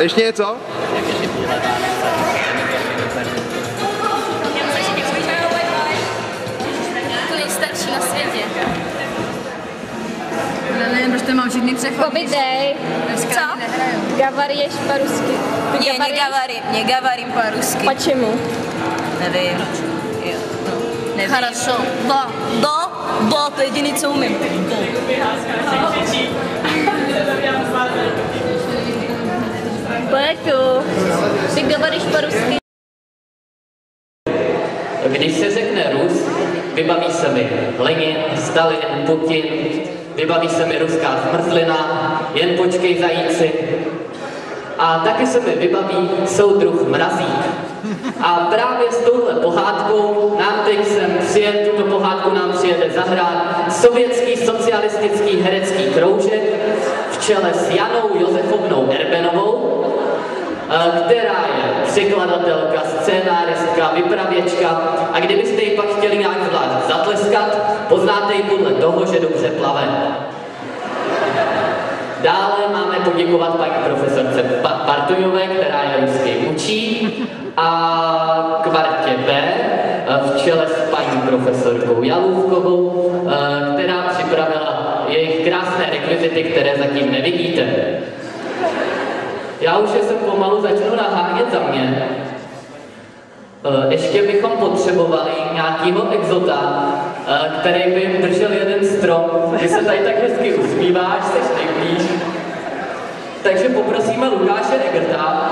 Ještě něco? To nejstarší na světě. Ale nevím, proč to mám všichni přechod. Povídej, Co? gavariješ po-rusky. Ty Je, gavariješ? negavarím, negavarím po-rusky. Почему? Nevím. Jo, no, nevím. Хорошо. Do, do, do, to je jediný, co umím. Do. Poletu. Ty gavaríš po-rusky. Když se řekne Rus, vybaví se mi Lenin, Stalin, Putin, vybaví se mi ruská zmrzlina, jen počkej zajíci. A taky se mi vybaví soudruh Mrazík. A právě s touhle pohádkou nám teď sem přijet, tuto pohádku nám přijede zahrát sovětský socialistický herecký kroužek v čele s Janou Josefovnou Erbenovou, která je překladatelka, scénáristka, vypravěčka a kdybyste ji pak chtěli nějak zvlášť zatleskat, poznáte ji podle toho, že dobře plave. Dále máme poděkovat paní profesorce Pa- Bartojové, která je rusky učí, a kvartě B eh, v čele s paní profesorkou Jalůvkovou, eh, která připravila jejich krásné rekvizity, které zatím nevidíte. Já už je sem pomalu začnu nahánět za mě. Eh, Ještě bychom potřebovali nějakýho exota, eh, který by jim držel jeden strom. Ty se tady tak hezky usmíváš, jsi nejblíž. Takže poprosíme Lukáše Egerta.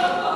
잠깐만.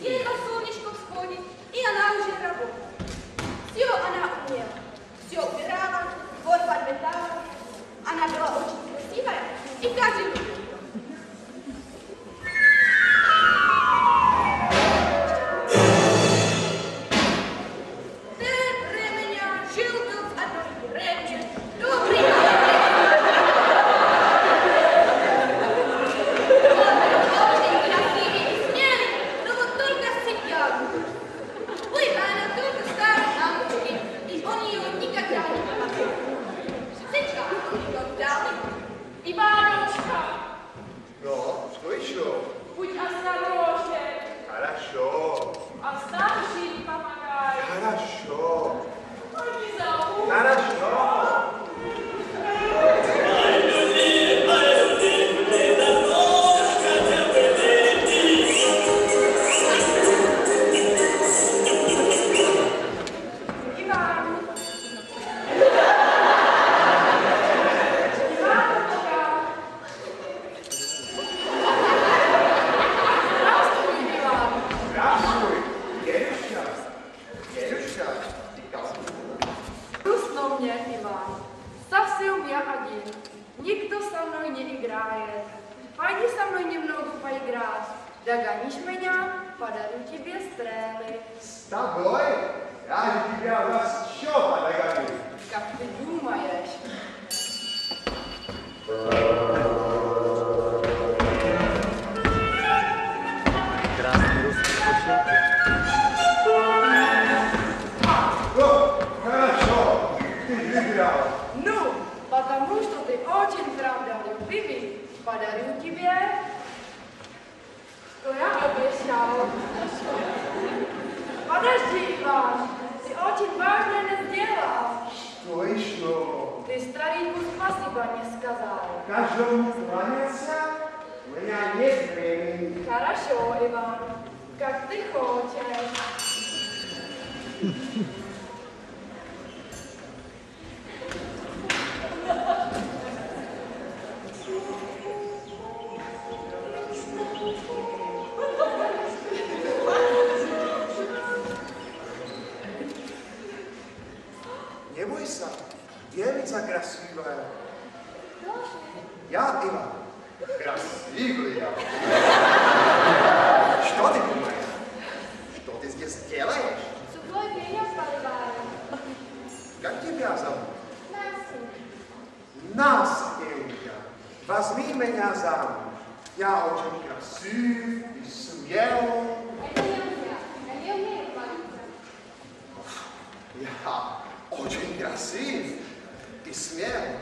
Yeah. Играет. Пойди со мной немного поиграть. Догонишь меня, подарю тебе стрелы. С тобой? Я же тебя раз еще подогоню. Как ты думаешь? Ну, хорошо, подарю тебе, что я обещал. Подожди, Иван, ты очень важное не сделал. Что еще? Ты старику спасибо не сказал. Каждому кланяться? У меня нет времени. Хорошо, Иван, как ты хочешь. нас Иуда, возьми меня замуж. Я очень красив и сумел. Я очень красив и смел.